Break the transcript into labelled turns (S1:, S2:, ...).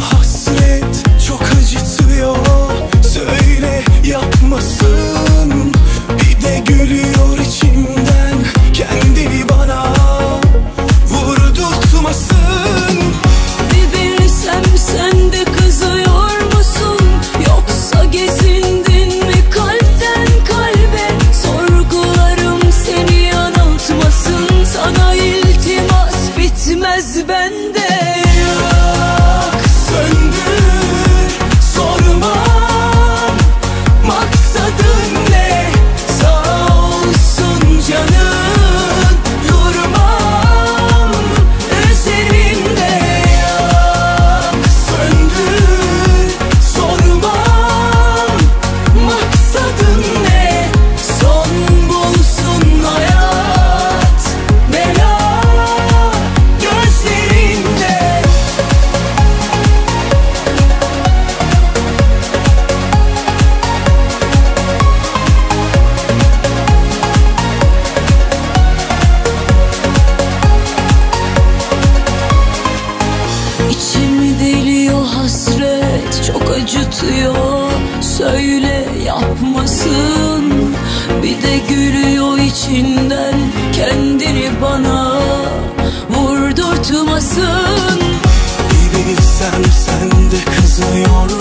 S1: hasret çok acıtıyor. Söyle yapmasın bir de gülüyor. anlatıyor Söyle yapmasın. Bir de gülüyor içinden kendini bana Vurdurtmasın.
S2: Gidersem sen de kızıyorum